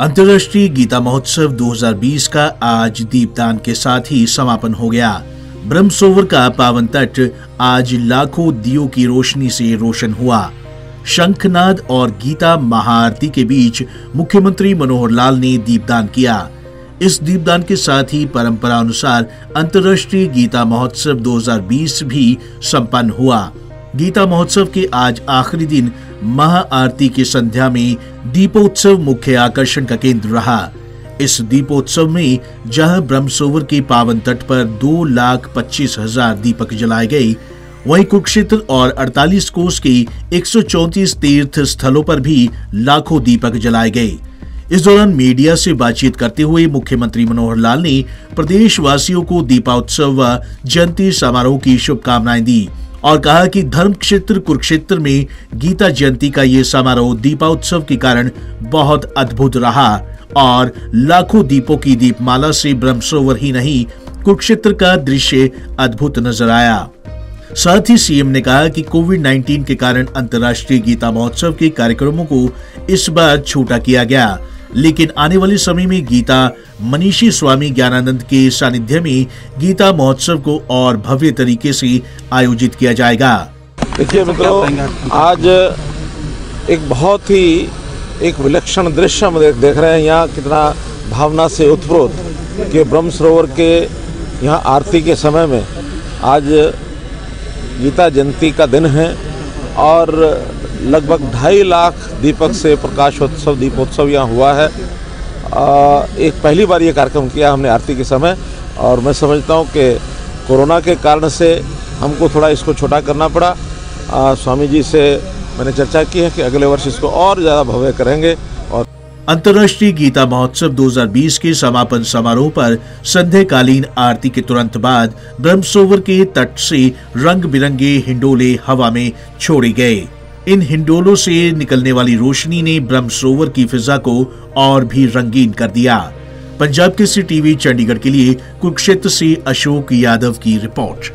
अंतर्राष्ट्रीय गीता महोत्सव 2020 का आज दीपदान के साथ ही समापन हो गया। ब्रह्मसोवर का पावन तट आज लाखों दियो की रोशनी से रोशन हुआ। शंखनाद और गीता महाआरती के बीच मुख्यमंत्री मनोहर लाल ने दीपदान किया। इस दीपदान के साथ ही परंपरा अनुसार अंतर्राष्ट्रीय गीता महोत्सव 2020 भी संपन्न हुआ। गीता महोत्सव के आज आखिरी दिन महाआरती की संध्या में दीपोत्सव मुख्य आकर्षण का केंद्र रहा। इस दीपोत्सव में जहाँ ब्रह्मसोवर के पावन तट पर दो लाख पच्चीस हज़ार दीपक जलाए गए, वहीं कुरुक्षेत्र और 48 कोस के एक तीर्थ स्थलों पर भी लाखों दीपक जलाए गए। इस दौरान मीडिया से बातचीत करते हुए मुख्यमंत्री मनोहर लाल ने प्रदेश वासियों को दीपावत्सव व जयंती समारोह की शुभकामनाएँ दी। और कहा कि धर्म क्षेत्र कुरुक्षेत्र में गीता जयंती का ये समारोह दीपावत्सव के कारण बहुत अद्भुत रहा और लाखों दीपों की दीपमाला से ब्रह्मसरोवर ही नहीं, कुरुक्षेत्र का दृश्य अद्भुत नज़र आया। साथ ही सीएम ने कहा कि कोविड 19 के कारण अंतर्राष्ट्रीय गीता महोत्सव के कार्यक्रमों को इस बार छोटा किया गया। लेकिन आने वाले समय में गीता मनीषी स्वामी ज्ञानानंद के सानिध्य में गीता महोत्सव को और भव्य तरीके से आयोजित किया जाएगा। देखिए मित्रों, आज एक बहुत ही एक विलक्षण दृश्य हम देख रहे हैं यहाँ, कितना भावना से उत्प्रोत कि ब्रह्म सरोवर के यहाँ आरती के समय में आज गीता जयंती का दिन है और लगभग ढाई लाख दीपक से प्रकाशोत्सव दीपोत्सव यहाँ हुआ है। आ, एक पहली बार ये कार्यक्रम किया हमने आरती के समय और मैं समझता हूँ कि कोरोना के कारण से हमको थोड़ा इसको छोटा करना पड़ा। आ, स्वामी जी से मैंने चर्चा की है कि अगले वर्ष इसको और ज़्यादा भव्य करेंगे और अंतर्राष्ट्रीय गीता महोत्सव 2020 के समापन समारोह पर संध्याकालीन आरती के तुरंत बाद ब्रह्मसोवर के तट से रंग बिरंगे हिंडोले हवा में छोड़े गए। इन हिंडोलों से निकलने वाली रोशनी ने ब्रह्म सरोवर की फिजा को और भी रंगीन कर दिया। पंजाब के सी टीवी, चंडीगढ़ के लिए कुरुक्षेत्र से अशोक यादव की रिपोर्ट।